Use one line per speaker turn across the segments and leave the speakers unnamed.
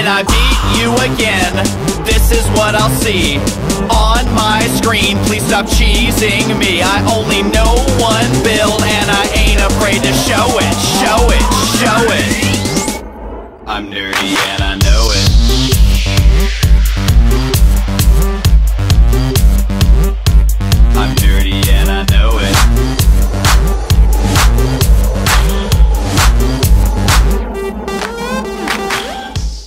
When I beat you again, this is what I'll see On my screen, please stop cheesing me. I only know one build and I ain't afraid to show it Show it,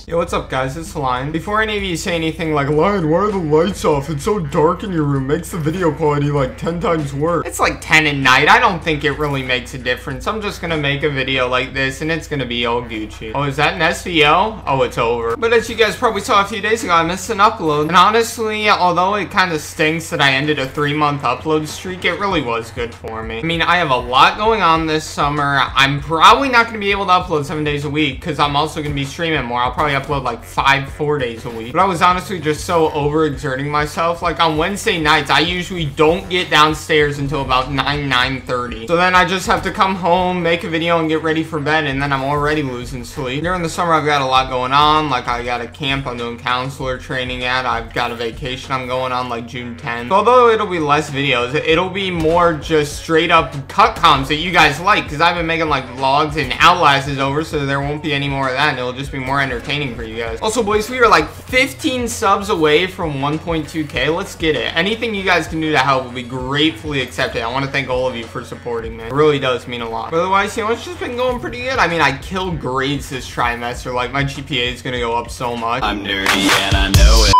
Yo, what's up guys, it's Lion. Before any of you say anything like, Lion, why are the lights off? It's so dark in your room, makes the video quality like 10 times worse. It's like 10 at night, I don't think it really makes a difference. I'm just gonna make a video like this and it's gonna be all Gucci. Oh, is that an SVO? Oh, it's over. But as you guys probably saw a few days ago, I missed an upload. And honestly, although it kind of stinks that I ended a three month upload streak, it really was good for me. I mean, I have a lot going on this summer. I'm probably not gonna be able to upload seven days a week because I'm also gonna be streaming more. I'll probably upload like five, four days a week. But I was honestly just so overexerting myself. Like on Wednesday nights, I usually don't get downstairs until about 9, 9.30. So then I just have to come home, make a video, and get ready for bed, and then I'm already losing sleep. During the summer, I've got a lot going on. Like I got a camp I'm doing counselor training at. I've got a vacation I'm going on like June 10th. So although it'll be less videos, it'll be more just straight up cut comms that you guys like. Because I've been making like vlogs and Outlast is over, so there won't be any more of that. And it'll just be more entertaining for you guys. Also, boys, we are like 15 subs away from 1.2k. Let's get it. Anything you guys can do to help will be gratefully accepted. I want to thank all of you for supporting me. It really does mean a lot. But otherwise, you know, it's just been going pretty good. I mean, I killed grades this trimester. Like, my GPA is going to go up so much.
I'm nerdy and I know it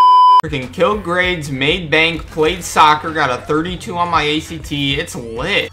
Freaking killed grades, made bank, played soccer, got a 32 on my ACT. It's lit.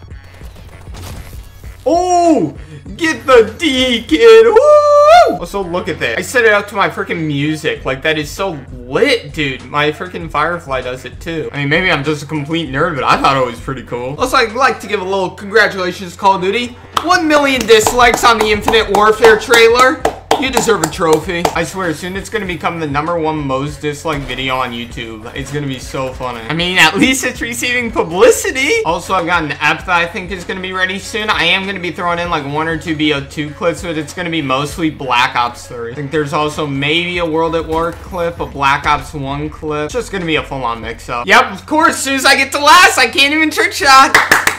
Oh! Get the D, kid! Woo! Oh, also, look at that. I set it up to my freaking music. Like, that is so lit, dude. My freaking Firefly does it, too. I mean, maybe I'm just a complete nerd, but I thought it was pretty cool. Also, I'd like to give a little congratulations, Call of Duty. 1 million dislikes on the Infinite Warfare trailer. You deserve a trophy. I swear, soon it's gonna become the number one most disliked video on YouTube. It's gonna be so funny. I mean, at least it's receiving publicity. Also, I've got an app that I think is gonna be ready soon. I am gonna be throwing in like one or two BO2 clips, but it's gonna be mostly Black Ops 3. I think there's also maybe a World at War clip, a Black Ops 1 clip. It's just gonna be a full-on mix-up. Yep, of course, as soon as I get to last, I can't even trick shot.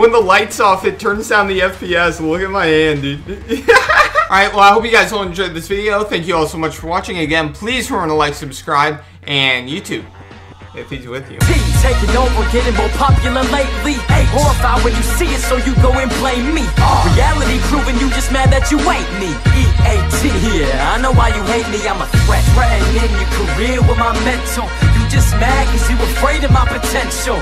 When the light's off, it turns down the FPS. Look at my hand, dude. Alright, well, I hope you guys all enjoyed this video. Thank you all so much for watching. Again, please remember to like, subscribe, and YouTube, if he's with you.
P taking over, getting more popular lately. Hey, horrified when you see it, so you go and blame me. Ah. Reality proving you just mad that you ain't me. E-A-T, yeah, I know why you hate me. I'm a threat, threatening your career with my mental. You just mad cause you afraid of my potential.